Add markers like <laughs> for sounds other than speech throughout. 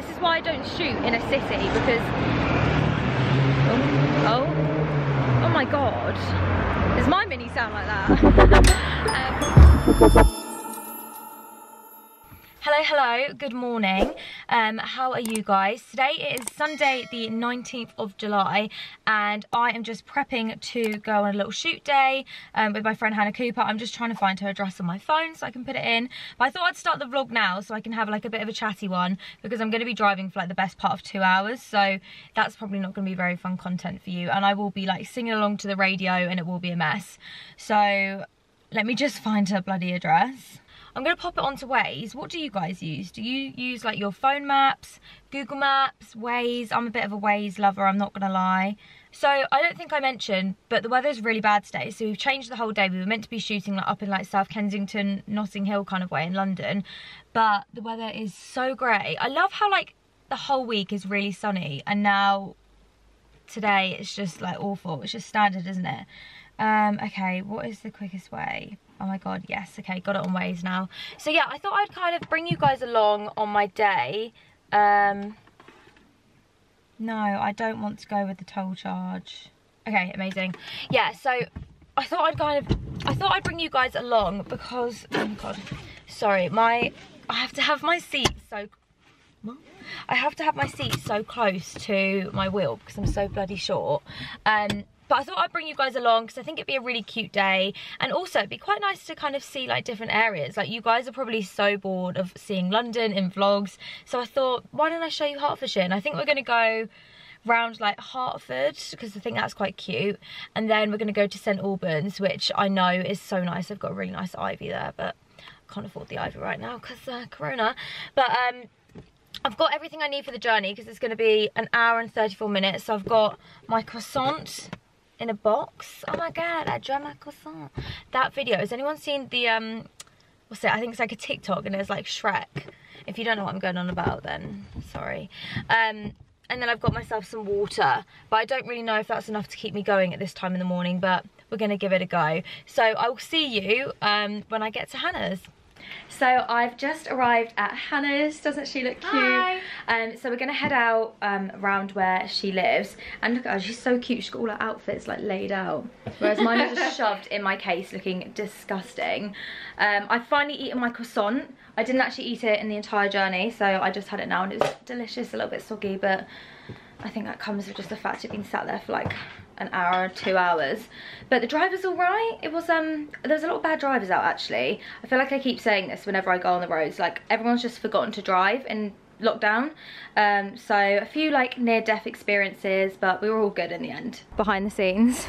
This is why I don't shoot in a city because... Oh, oh, oh my God. Does my mini sound like that? <laughs> um, Hello, hello, good morning. Um, how are you guys? Today it is Sunday the 19th of July and I am just prepping to go on a little shoot day um, with my friend Hannah Cooper. I'm just trying to find her address on my phone so I can put it in. But I thought I'd start the vlog now so I can have like a bit of a chatty one because I'm going to be driving for like the best part of two hours. So that's probably not going to be very fun content for you. And I will be like singing along to the radio and it will be a mess. So let me just find her bloody address. I'm going to pop it onto Waze. What do you guys use? Do you use like your phone maps, Google Maps, Waze? I'm a bit of a Waze lover, I'm not going to lie. So I don't think I mentioned, but the weather's really bad today. So we've changed the whole day. We were meant to be shooting like up in like South Kensington, Notting Hill kind of way in London. But the weather is so grey. I love how like the whole week is really sunny and now today it's just like awful. It's just standard, isn't it? Um, okay, what is the quickest way? Oh my god, yes. Okay, got it on Waze now. So yeah, I thought I'd kind of bring you guys along on my day. Um, no, I don't want to go with the toll charge. Okay, amazing. Yeah, so I thought I'd kind of, I thought I'd bring you guys along because, oh my god, sorry, my, I have to have my seat so, I have to have my seat so close to my wheel because I'm so bloody short. Um, but I thought I'd bring you guys along because I think it'd be a really cute day. And also it'd be quite nice to kind of see like different areas. Like you guys are probably so bored of seeing London in vlogs. So I thought, why don't I show you Hertfordshire? And I think we're going to go round like Hertford because I think that's quite cute and then we're going to go to St Albans which I know is so nice I've got a really nice ivy there but I can't afford the ivy right now because uh, corona but um I've got everything I need for the journey because it's going to be an hour and 34 minutes so I've got my croissant in a box. Oh my god, I drew my croissant. That video, has anyone seen the, um, what's it? I think it's like a TikTok and it's like Shrek. If you don't know what I'm going on about, then sorry. Um, and then I've got myself some water, but I don't really know if that's enough to keep me going at this time in the morning, but we're gonna give it a go. So I will see you um, when I get to Hannah's. So I've just arrived at Hannah's. Doesn't she look cute? Hi. Um, so we're going to head out um, around where she lives. And look at her, she's so cute. She's got all her outfits like laid out. Whereas mine is just <laughs> shoved in my case looking disgusting. Um, I've finally eaten my croissant. I didn't actually eat it in the entire journey. So I just had it now and it was delicious, a little bit soggy. But I think that comes with just the fact of being sat there for like an hour, two hours. But the drive was all right. It was, um, there's a lot of bad drivers out actually. I feel like I keep saying this whenever I go on the roads. Like everyone's just forgotten to drive in lockdown. Um, so a few like near-death experiences, but we were all good in the end. Behind the scenes.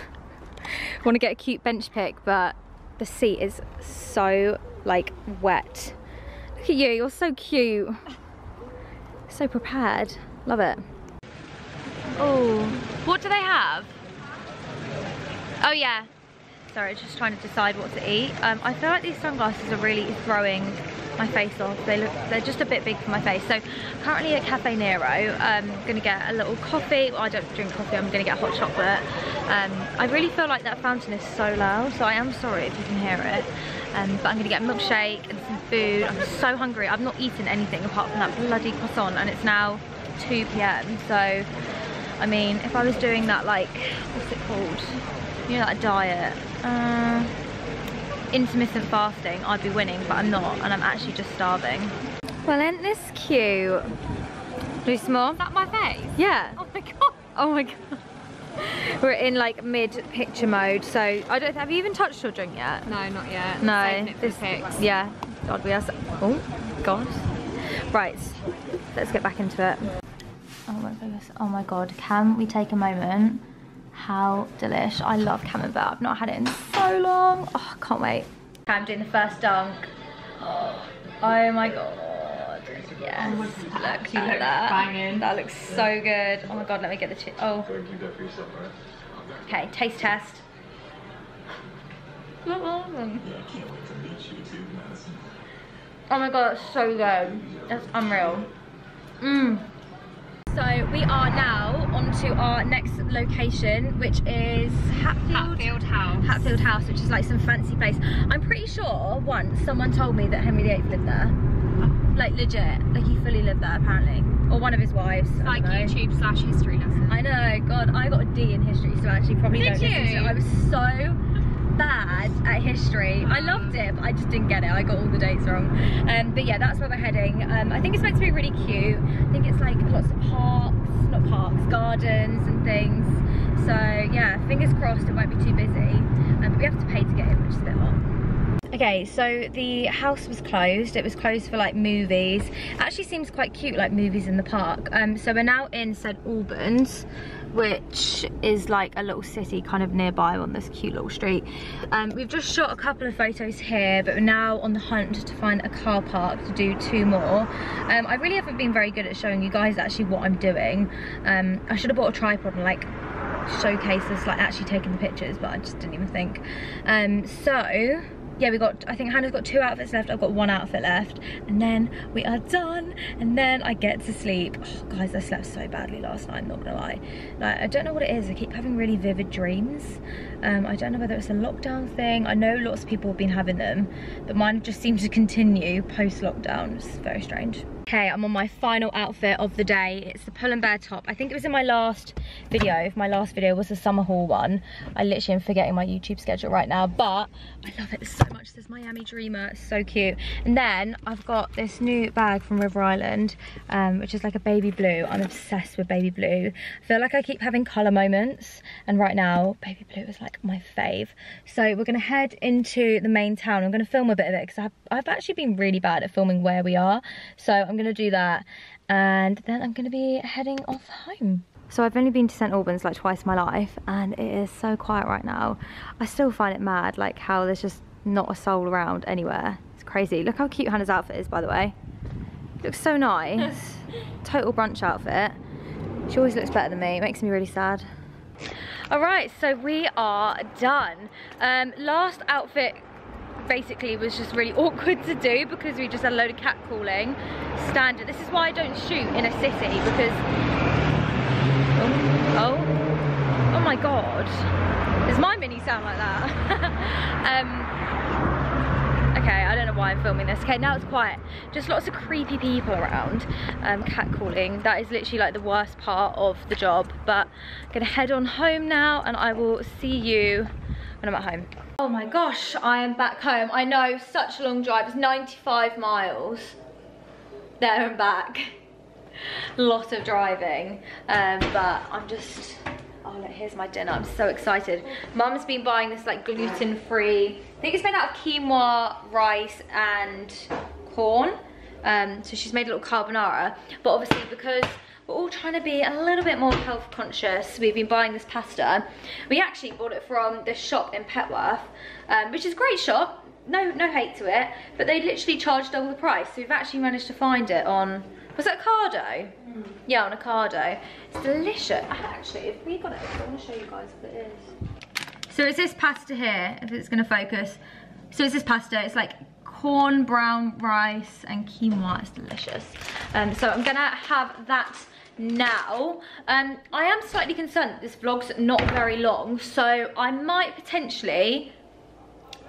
<laughs> Want to get a cute bench pic, but the seat is so like wet. Look at you, you're so cute. So prepared. Love it. Oh, what do they have? Oh yeah. Sorry, just trying to decide what to eat. Um, I feel like these sunglasses are really throwing my face off. They look, they're just a bit big for my face. So currently at Caffè Nero, I'm um, gonna get a little coffee. Well, I don't drink coffee, I'm gonna get hot chocolate. Um, I really feel like that fountain is so loud, so I am sorry if you can hear it. Um, but I'm gonna get a milkshake and some food. I'm so hungry. I've not eaten anything apart from that bloody croissant and it's now 2 p.m. So, I mean, if I was doing that like, what's it called? You know, that diet, uh, intermittent fasting, I'd be winning, but I'm not, and I'm actually just starving. Well, isn't this cute? Do some more? Is that my face? Yeah. Oh my god. Oh my god. We're in like mid picture mode, so I don't. Have you even touched your drink yet? No, not yet. No. This, yeah. God, we are. So, oh, God. Right. Let's get back into it. Oh my goodness. Oh my God. Can we take a moment? How delish. I love camembert. I've not had it in so long. Oh, can't wait. I'm doing the first dunk. Oh, oh my god. Yes. Oh, look at that. Banging. That looks so good. Oh my god, let me get the chip. Oh. Okay, taste test. <laughs> Oh my god, it's so good. That's unreal. Mmm. So we are now on to our next location, which is Hatfield, Hatfield House. Hatfield House, which is like some fancy place. I'm pretty sure once someone told me that Henry VIII lived there. Like legit, like he fully lived there apparently. or one of his wives. Like. YouTube slash history lesson. I know, God, I got a D in history, so I actually probably Did don't you? it. I was so bad at history. I loved it, but I just didn't get it. I got all the dates wrong. Um, but yeah, that's where we're heading. Um, I think it's meant to be really cute. I think it's like lots of parks, not parks, gardens and things. So yeah, fingers crossed it won't be too busy. Um, but we have to pay to get in, which is a bit hot. Okay, so the house was closed. It was closed for like movies. Actually seems quite cute, like movies in the park. Um, so we're now in St Albans, which is like a little city kind of nearby on this cute little street. Um, we've just shot a couple of photos here, but we're now on the hunt to find a car park to do two more. Um, I really haven't been very good at showing you guys actually what I'm doing. Um, I should have bought a tripod and like showcase us like actually taking the pictures, but I just didn't even think. Um, so yeah, we got, I think Hannah's got two outfits left, I've got one outfit left, and then we are done, and then I get to sleep. Oh, guys, I slept so badly last night, I'm not gonna lie. Like, I don't know what it is, I keep having really vivid dreams. Um, I don't know whether it's a lockdown thing, I know lots of people have been having them, but mine just seems to continue post-lockdown, it's very strange. Okay, I'm on my final outfit of the day. It's the Pull and Bear top. I think it was in my last video. If my last video was the summer haul one. I literally am forgetting my YouTube schedule right now, but I love it so much. This Miami Dreamer, it's so cute. And then I've got this new bag from River Island, um, which is like a baby blue. I'm obsessed with baby blue. I feel like I keep having color moments, and right now, baby blue is like my fave. So we're gonna head into the main town. I'm gonna film a bit of it because I've, I've actually been really bad at filming where we are. So I'm gonna do that, and then I'm gonna be heading off home. So I've only been to St Albans like twice in my life and it is so quiet right now. I still find it mad like how there's just not a soul around anywhere. It's crazy. Look how cute Hannah's outfit is by the way. It looks so nice. <laughs> Total brunch outfit. She always looks better than me. It makes me really sad. All right, so we are done. Um, last outfit basically was just really <laughs> awkward to do because we just had a load of cat calling. Standard. This is why I don't shoot in a city because Oh, oh, oh my god. Does my mini sound like that? <laughs> um, okay, I don't know why I'm filming this. Okay, now it's quiet. Just lots of creepy people around, um, catcalling. That is literally like the worst part of the job. But I'm gonna head on home now and I will see you when I'm at home. Oh my gosh, I am back home. I know, such a long drive. It's 95 miles. There and back. <laughs> Lot of driving. Um, but I'm just oh look here's my dinner. I'm so excited. Mum's been buying this like gluten-free I think it's made out of quinoa rice and corn. Um, so she's made a little carbonara. But obviously because we're all trying to be a little bit more health conscious we've been buying this pasta we actually bought it from this shop in Petworth um, which is a great shop no no hate to it but they literally charged double the price so we've actually managed to find it on was that Ocado? Mm. Yeah, on Ocado. It's delicious. Actually, if we got it, I want to show you guys what it is. So it's this pasta here, if it's going to focus. So it's this pasta. It's like corn, brown rice, and quinoa. It's delicious. Um, so I'm going to have that now. Um, I am slightly concerned that this vlog's not very long, so I might potentially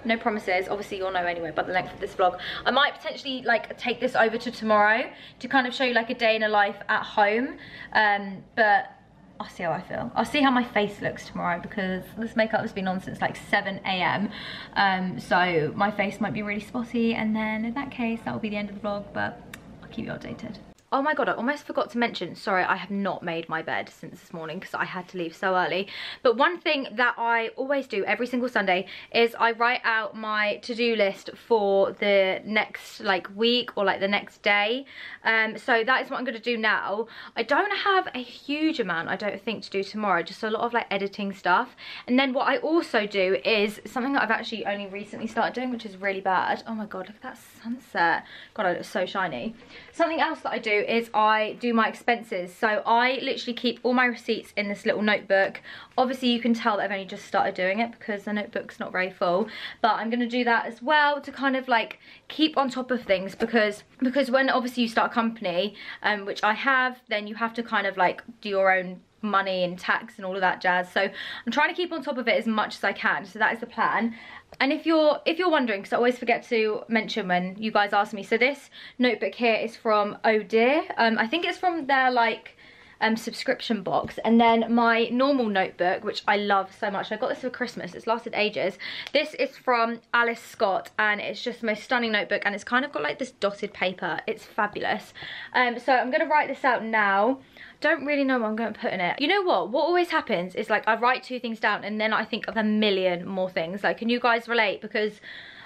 no promises obviously you'll know anyway about the length of this vlog i might potentially like take this over to tomorrow to kind of show you like a day in a life at home um but I'll see how I feel. I'll see how my face looks tomorrow because this makeup has been on since like 7 a.m. Um, so my face might be really spotty and then in that case that will be the end of the vlog but I'll keep you updated. Oh my god, I almost forgot to mention, sorry, I have not made my bed since this morning because I had to leave so early. But one thing that I always do every single Sunday is I write out my to-do list for the next like week or like the next day. Um, so that is what I'm going to do now. I don't have a huge amount, I don't think, to do tomorrow, just a lot of like editing stuff. And then what I also do is something that I've actually only recently started doing, which is really bad. Oh my god, look at that sunset. God, I look so shiny. Something else that I do is I do my expenses. So I literally keep all my receipts in this little notebook. Obviously you can tell that I've only just started doing it because the notebook's not very full. But I'm going to do that as well to kind of like keep on top of things because because when obviously you start a company, um, which I have, then you have to kind of like do your own money and tax and all of that jazz. So I'm trying to keep on top of it as much as I can. So that is the plan. And if you're if you're wondering, because I always forget to mention when you guys ask me. So this notebook here is from Oh Deer. Um, I think it's from their like um, subscription box. And then my normal notebook, which I love so much. I got this for Christmas. It's lasted ages. This is from Alice Scott and it's just the most stunning notebook and it's kind of got like this dotted paper. It's fabulous. Um, so I'm going to write this out now don't really know what I'm going to put in it. You know what? What always happens is like I write two things down and then I think of a million more things. Like, can you guys relate? Because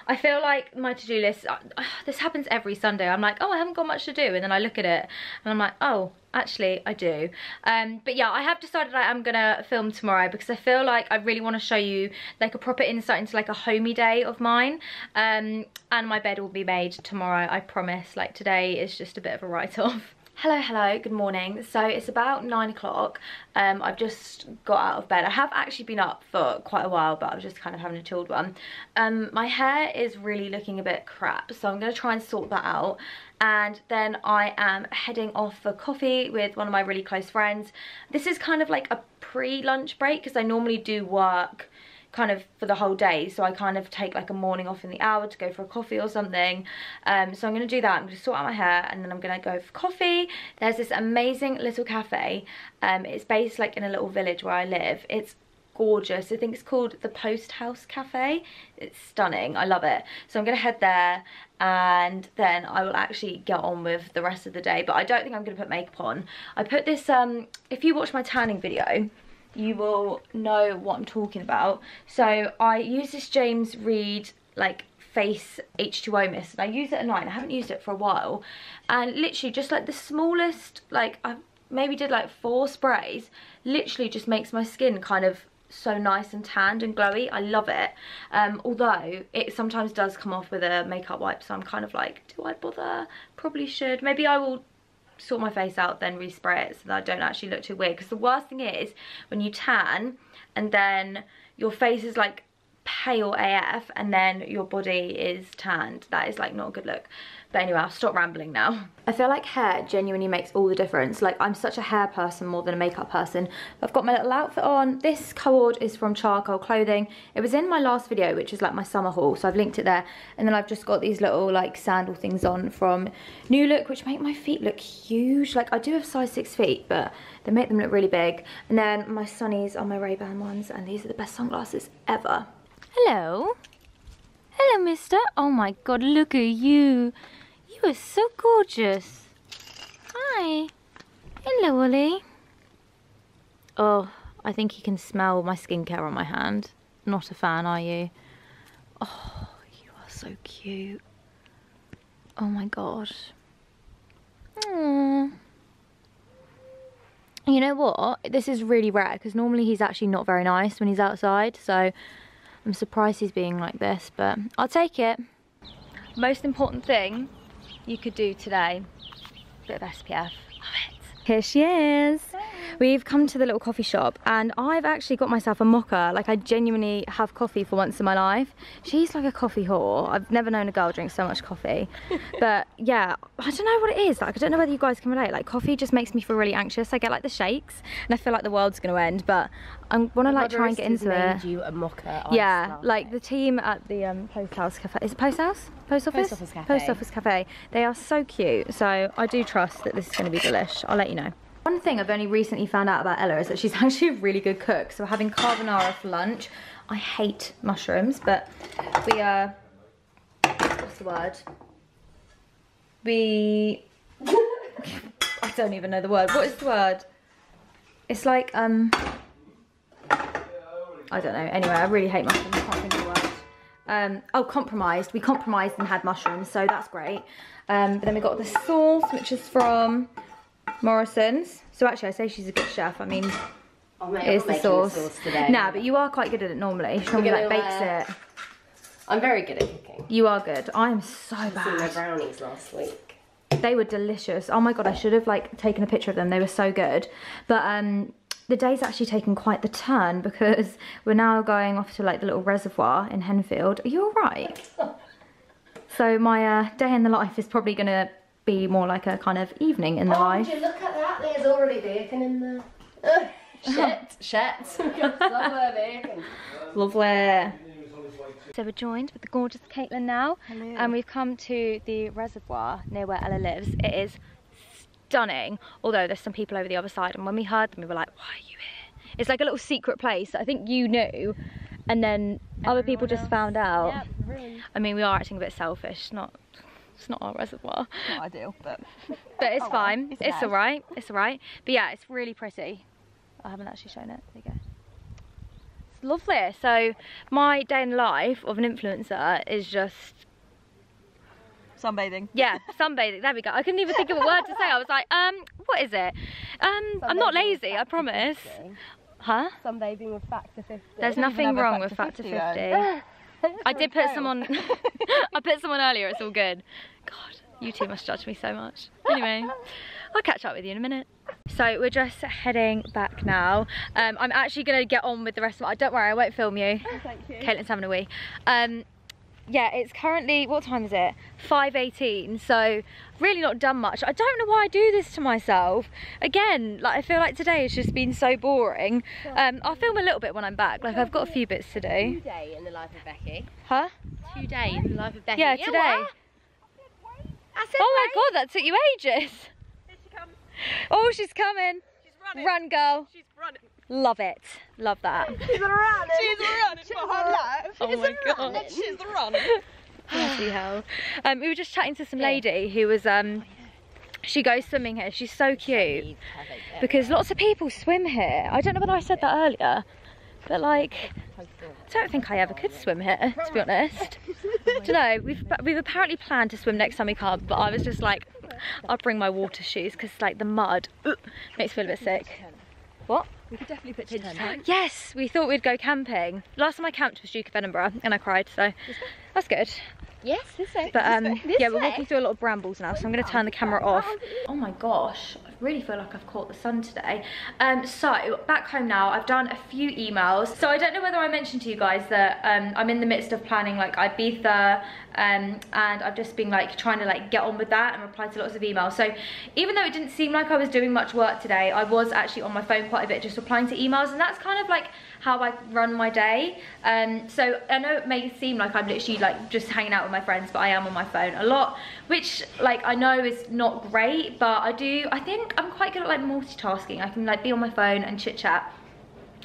I feel like my to-do list, uh, <sighs> this happens every Sunday. I'm like, oh, I haven't got much to do. And then I look at it and I'm like, oh, actually I do. Um, but yeah, I have decided I am gonna film tomorrow because I feel like I really want to show you like a proper insight into like a homey day of mine. Um, and my bed will be made tomorrow, I promise. Like today is just a bit of a write-off. Hello, hello, good morning. So it's about nine o'clock. Um, I've just got out of bed. I have actually been up for quite a while, but I was just kind of having a chilled one. Um, my hair is really looking a bit crap, so I'm going to try and sort that out. And then I am heading off for coffee with one of my really close friends. This is kind of like a pre-lunch break because I normally do work kind of for the whole day. So I kind of take like a morning off in the hour to go for a coffee or something. Um, so I'm going to do that. I'm going to sort out my hair and then I'm going to go for coffee. There's this amazing little cafe. Um, it's based like in a little village where I live. It's gorgeous. I think it's called the Post House Cafe. It's stunning. I love it. So I'm gonna head there and then I will actually get on with the rest of the day. But I don't think I'm gonna put makeup on. I put this um if you watch my tanning video you will know what I'm talking about. So I use this James Read like face H2O mist and I use it at night I haven't used it for a while. And literally just like the smallest like I maybe did like four sprays literally just makes my skin kind of so nice and tanned and glowy. I love it. Um, although it sometimes does come off with a makeup wipe so I'm kind of like do I bother? Probably should. Maybe I will sort my face out then respray it so that I don't actually look too weird. Because the worst thing is when you tan and then your face is like pale AF and then your body is tanned that is like not a good look but anyway, I'll stop rambling now. I feel like hair genuinely makes all the difference. Like I'm such a hair person more than a makeup person. I've got my little outfit on. This cord is from Charcoal Clothing. It was in my last video, which is like my summer haul. So I've linked it there. And then I've just got these little like sandal things on from New Look, which make my feet look huge. Like I do have size six feet, but they make them look really big. And then my sunnies are my Ray-Ban ones. And these are the best sunglasses ever. Hello. Hello, mister. Oh my god, look at you. You are so gorgeous. Hi. Hello, Ollie. Oh, I think you can smell my skincare on my hand. Not a fan, are you? Oh, you are so cute. Oh my god. Aww. You know what? This is really rare because normally he's actually not very nice when he's outside. So I'm surprised he's being like this, but I'll take it. Most important thing you could do today. Bit of SPF. Here she is. We've come to the little coffee shop and I've actually got myself a mocha. Like I genuinely have coffee for once in my life. She's like a coffee whore. I've never known a girl drink so much coffee. <laughs> but yeah, I don't know what it is. Like I don't know whether you guys can relate. Like coffee just makes me feel really anxious. I get like the shakes and I feel like the world's gonna end. But I want to like try and get into it. you a mocha. Yeah, like the team at the um, Post House Cafe. Is it Post House? Post Office? Post Office Cafe. Post Office Cafe. They are so cute. So I do trust that this is going to be delish. I'll let you know. One thing I've only recently found out about Ella is that she's <laughs> actually a really good cook. So we're having carbonara for lunch. I hate mushrooms, but we are, uh, what's the word? We, <laughs> I don't even know the word. What is the word? It's like, um, I don't know. Anyway, I really hate mushrooms. I can't think of the word. Um, oh, compromised. We compromised and had mushrooms, so that's great. Um, but then we got the sauce, which is from Morrison's. So actually, I say she's a good chef. I mean, Oh, mate, it is I'm the sauce. today. Nah, but you are quite good at it normally. She normally like bakes uh, it. I'm very good at cooking. You are good. I am so I seen my brownies last week. They were delicious. Oh my god, I should have like taken a picture of them. They were so good. But um the day's actually taken quite the turn because <laughs> we're now going off to like the little reservoir in Henfield. Are you alright? <laughs> so my uh, day in the life is probably gonna be more like a kind of evening in the Oh, life. would you look at that? There's already bacon in there. Uh, <laughs> shit, shit. <laughs> Lovely. So we're joined with the gorgeous Caitlin now, and we've come to the reservoir near where Ella lives. It is stunning, although there's some people over the other side, and when we heard them, we were like, why are you here? It's like a little secret place that I think you knew, and then other people just found out. I mean, we are acting a bit selfish, not, it's not our reservoir. Not ideal, but <laughs> But it's Oh well, fine. it's It's, alright. It's alright. But yeah, it's really pretty. I haven't actually shown it. There you go. It's lovely. So my day in life of an influencer is just sunbathing. yeah, sunbathing. There we go. I couldn't even think of a word to say. I was like, um, what is it? Um, I'm not lazy. I promise. Huh? Sunbathing with factor 50. There's nothing wrong with factor 50 50. though. <laughs> <laughs> I did put some on. <laughs> I put someone earlier. It's all good. God, you two must judge me so much. Anyway, I'll catch up with you in a minute. So we're just heading back now. Um, I'm actually gonna get on with the rest of it. Don't worry, I won't film you. Thank you. Caitlin's having a wee. Um, yeah, it's currently what time is it? 5:18. So really not done much. I don't know why I do this to myself. Again, like I feel like today has just been so boring. Um, I'll film a little bit when I'm back. Like I've got a few bits to do. Today in the life of Beckie. Huh? Two days in the life of Beckie. Yeah, today. Said Oh my god, that took you ages. Oh, she's coming. She's running. Run, girl. She's running. Love it. Love that. <laughs> She's running. She's running for her life. Oh my god. She's running. <sighs> Bloody hell. Um, we were just chatting to some lady who was um, she goes swimming here. She's so cute because lots of people swim here. I don't know whether I said that earlier, but like, I don't think I ever could swim here to be honest. <laughs> don't know. We've we've apparently planned to swim next time we come, but I was just like, I'll bring my water shoes because like the mud ugh, makes me feel a bit sick. What? We could definitely put tinted tank. Yes, we thought we'd go camping. Last time I camped was Duke of Edinburgh and I cried, so that's good. Yes, this way. But um, This yeah, we're walking through a lot of brambles now, so I'm going to turn the camera off. Oh my gosh, I really feel like I've caught the sun today. Um, so back home now, I've done a few emails. So I don't know whether I mentioned to you guys that um, I'm in the midst of planning like Ibiza, um, and I've just been like trying to like get on with that and reply to lots of emails. So even though it didn't seem like I was doing much work today, I was actually on my phone quite a bit just replying to emails, and that's kind of like how I run my day. Um, so I know it may seem like I'm literally like just hanging out with my friends, but I am on my phone a lot, which like I know is not great, but I do, I think I'm quite good at like multitasking. I can like be on my phone and chit chat.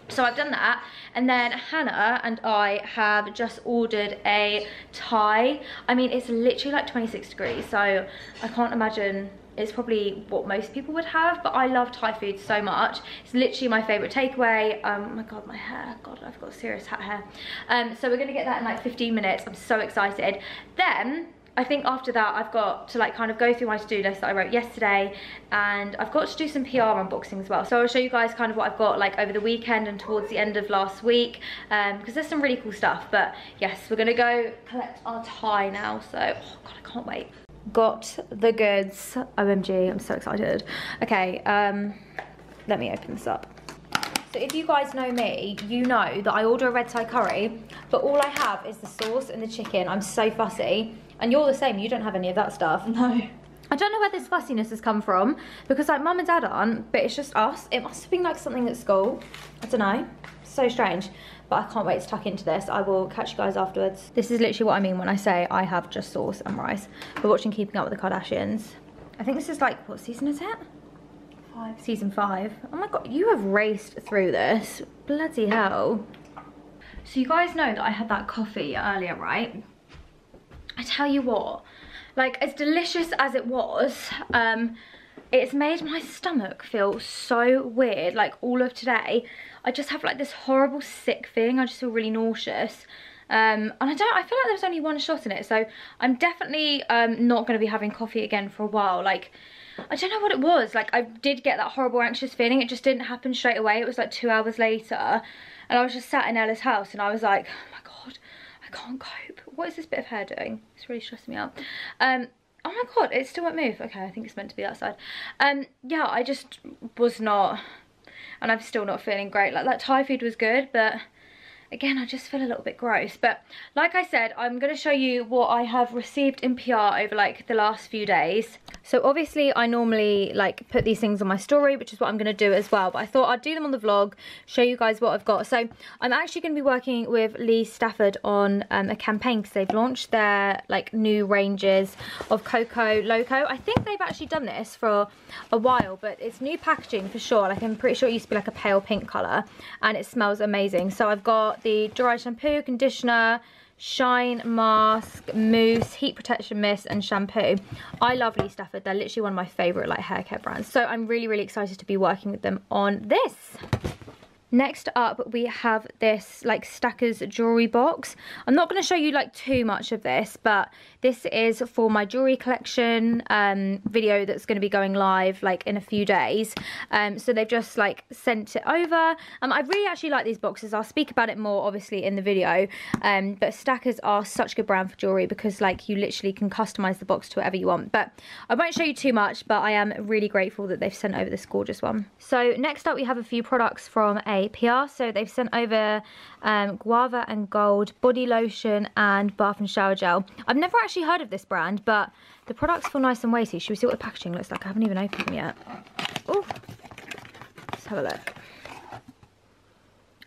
So I've done that and then Hannah and I have just ordered a Thai. I mean it's literally like 26 degrees so I can't imagine it's probably what most people would have but I love Thai food so much. It's literally my favourite takeaway. Um, oh my god my hair, god I've got serious hat hair. Um, so we're gonna get that in like 15 minutes. I'm so excited. Then I think after that I've got to like kind of go through my to-do list that I wrote yesterday and I've got to do some PR unboxing as well. So I'll show you guys kind of what I've got like over the weekend and towards the end of last week um, because there's some really cool stuff. But yes, we're gonna go collect our Thai now. So, oh God, I can't wait. Got the goods. OMG, I'm so excited. Okay, um, let me open this up. So if you guys know me, you know that I order a red Thai curry, but all I have is the sauce and the chicken. I'm so fussy. And you're the same, you don't have any of that stuff. No. I don't know where this fussiness has come from because like mum and dad aren't, but it's just us. It must have been like something at school. I don't know. So strange. But I can't wait to tuck into this. I will catch you guys afterwards. This is literally what I mean when I say I have just sauce and rice. We're watching Keeping Up with the Kardashians. I think this is like, what season is it? Five. Season five. Oh my god, you have raced through this. Bloody hell. So you guys know that I had that coffee earlier, right? I tell you what, like as delicious as it was, um, it's made my stomach feel so weird. Like all of today, I just have like this horrible sick feeling. I just feel really nauseous. Um, and I don't, I feel like there was only one shot in it. So I'm definitely um, not going to be having coffee again for a while. Like, I don't know what it was. Like, I did get that horrible anxious feeling. It just didn't happen straight away. It was like two hours later. And I was just sat in Ella's house and I was like, oh my God, can't cope. What is this bit of hair doing? It's really stressing me out. Um, oh my God, it still won't move. Okay, I think it's meant to be that side. Um, yeah, I just was not, and I'm still not feeling great. Like, that Thai food was good, but again, I just feel a little bit gross. But like I said, I'm going to show you what I have received in PR over like the last few days. So obviously I normally like put these things on my story, which is what I'm going to do as well. But I thought I'd do them on the vlog, show you guys what I've got. So I'm actually going to be working with Lee Stafford on um, a campaign because they've launched their like new ranges of Coco Loco. I think they've actually done this for a while, but it's new packaging for sure. Like I'm pretty sure it used to be like a pale pink colour and it smells amazing. So I've got the dry shampoo, conditioner, shine mask mousse heat protection mist and shampoo. I love lee stafford. They're literally one of my favorite like hair care brands. So i'm really really excited to be working with them on this Next up, we have this like Stackers jewellery box. I'm not going to show you like too much of this, but this is for my jewellery collection um, video that's going to be going live like in a few days. Um, so they've just like sent it over. Um, I really actually like these boxes. I'll speak about it more obviously in the video. Um, but Stackers are such a good brand for jewellery because like you literally can customise the box to whatever you want. But I won't show you too much, but I am really grateful that they've sent over this gorgeous one. So next up, we have a few products from a PR. So they've sent over um, Guava and Gold body lotion and bath and shower gel. I've never actually heard of this brand, but the products feel nice and weighty. Should we see what the packaging looks like? I haven't even opened them yet. Oh, let's have a look.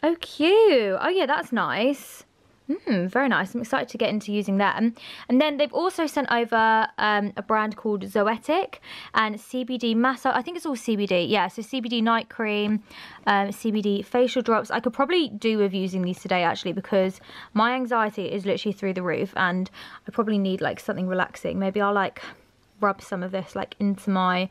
Oh, cute. Oh, yeah, that's nice. Hmm, very nice. I'm excited to get into using them. And then they've also sent over um, a brand called Zoetic and CBD massage. I think it's all CBD. Yeah, so CBD night cream, um, CBD facial drops. I could probably do with using these today actually because my anxiety is literally through the roof and I probably need like something relaxing. Maybe I'll like rub some of this like into my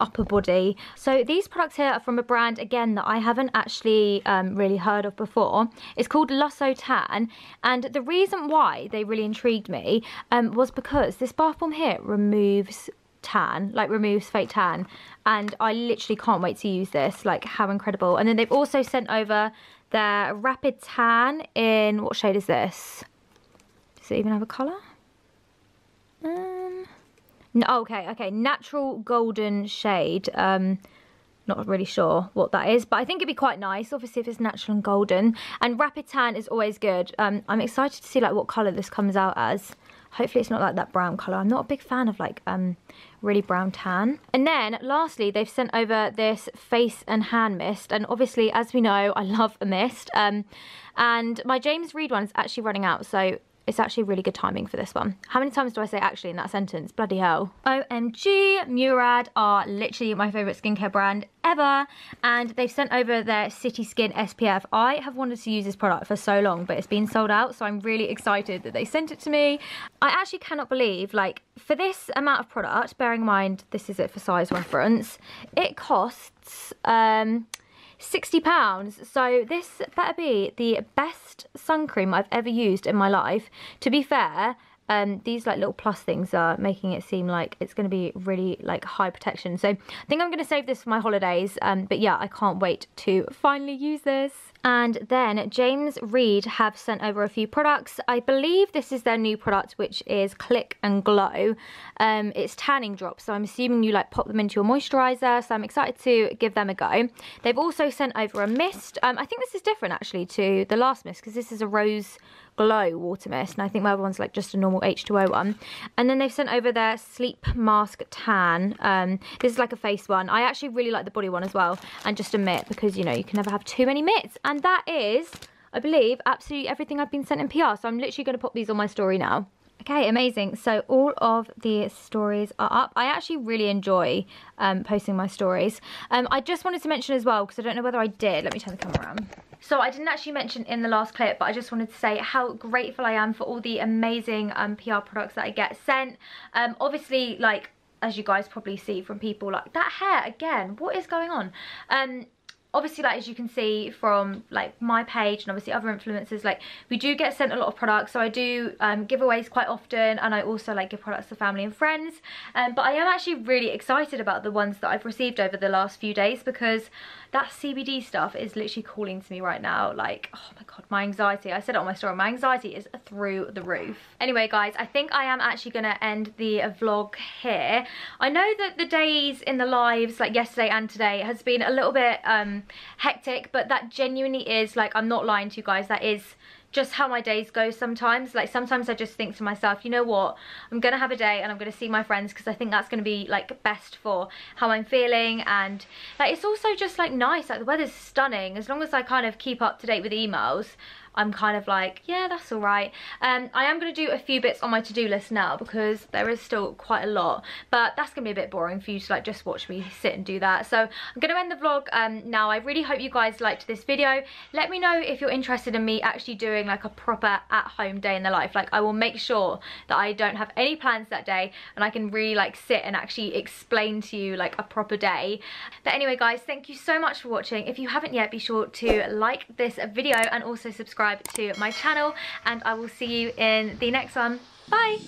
upper body. So these products here are from a brand, again, that I haven't actually um, really heard of before. It's called Lusso Tan. And the reason why they really intrigued me um, was because this bath bomb here removes tan, like removes fake tan. And I literally can't wait to use this, like how incredible. And then they've also sent over their Rapid Tan in, what shade is this? Does it even have a colour? Um, okay, okay. Natural golden shade. Um, not really sure what that is, but I think it'd be quite nice, obviously, if it's natural and golden. And Rapid Tan is always good. Um, I'm excited to see like what colour this comes out as. Hopefully it's not like that brown colour. I'm not a big fan of like um, really brown tan. And then lastly, they've sent over this face and hand mist. And obviously, as we know, I love a mist. Um, and my James Read one is actually running out. So it's actually really good timing for this one. How many times do I say actually in that sentence? Bloody hell. OMG, Murad are literally my favourite skincare brand ever. And they've sent over their City Skin SPF. I have wanted to use this product for so long, but it's been sold out. So I'm really excited that they sent it to me. I actually cannot believe, like, for this amount of product, bearing in mind this is it for size reference, it costs... um £60. So this better be the best sun cream I've ever used in my life. To be fair, um, these like little plus things are making it seem like it's going to be really like high protection. So I think I'm going to save this for my holidays. Um, but yeah, I can't wait to finally use this. And then James Read have sent over a few products. I believe this is their new product, which is Click and Glow. Um, it's tanning drops, so I'm assuming you like pop them into your moisturiser. So I'm excited to give them a go. They've also sent over a mist. Um, I think this is different actually to the last mist because this is a rose glow water mist and I think my other one's like just a normal H2O one. And then they've sent over their sleep mask tan. Um, this is like a face one. I actually really like the body one as well and just a mitt because you know you can never have too many mitts. And that is I believe absolutely everything I've been sent in PR so I'm literally going to pop these on my story now Okay, amazing. So all of the stories are up. I actually really enjoy um, posting my stories. Um, I just wanted to mention as well, because I don't know whether I did. Let me turn the camera around. So I didn't actually mention in the last clip, but I just wanted to say how grateful I am for all the amazing um, PR products that I get sent. Um, obviously, like, as you guys probably see from people, like, that hair, again, what is going on? Obviously like as you can see from like my page and obviously other influencers like we do get sent a lot of products so I do um, giveaways quite often and I also like give products to family and friends um, but I am actually really excited about the ones that I've received over the last few days because that CBD stuff is literally calling to me right now. Like, oh my God, my anxiety. I said it on my story. My anxiety is through the roof. Anyway, guys, I think I am actually to end the vlog here. I know that the days in the lives, like yesterday and today, has been a little bit um, hectic but that genuinely is like I'm not lying to you guys that is just how my days go sometimes. Like sometimes I just think to myself you know what? I'm gonna have a day and I'm gonna see my friends because I think that's gonna be like best for how I'm feeling. And like it's also just like nice like the weather's stunning. As long as I kind of keep up to date with emails I'm kind of like, yeah, that's all right. Um, I am going to do a few bits on my to-do list now because there is still quite a lot, but that's going to be a bit boring for you to like just watch me sit and do that. So I'm going to end the vlog um, now. I really hope you guys liked this video. Let me know if you're interested in me actually doing like a proper at-home day in the life. Like I will make sure that I don't have any plans that day and I can really like sit and actually explain to you like a proper day. But anyway guys, thank you so much for watching. If you haven't yet, be sure to like this video and also subscribe subscribe to my channel and I will see you in the next one. Bye!